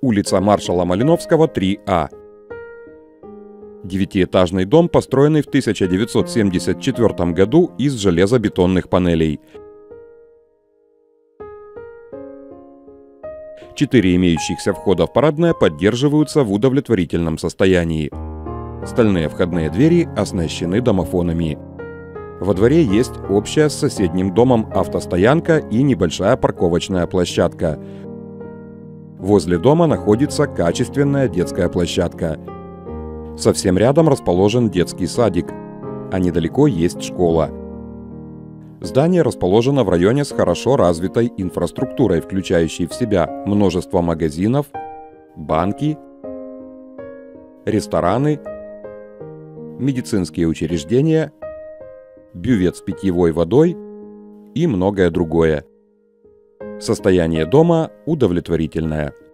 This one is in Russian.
улица маршала Малиновского, 3А. Девятиэтажный дом, построенный в 1974 году из железобетонных панелей. Четыре имеющихся входа в парадное поддерживаются в удовлетворительном состоянии. Стальные входные двери оснащены домофонами. Во дворе есть общая с соседним домом автостоянка и небольшая парковочная площадка. Возле дома находится качественная детская площадка. Совсем рядом расположен детский садик, а недалеко есть школа. Здание расположено в районе с хорошо развитой инфраструктурой, включающей в себя множество магазинов, банки, рестораны, медицинские учреждения – бювет с питьевой водой и многое другое. Состояние дома удовлетворительное –